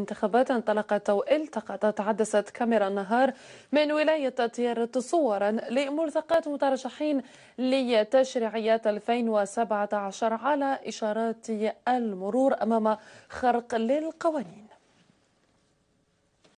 انتخابات انطلقت أو التقطت عدسة كاميرا النهار من ولاية تيرت صورا لملتقات مترشحين لتشريعيات 2017 على إشارات المرور أمام خرق للقوانين.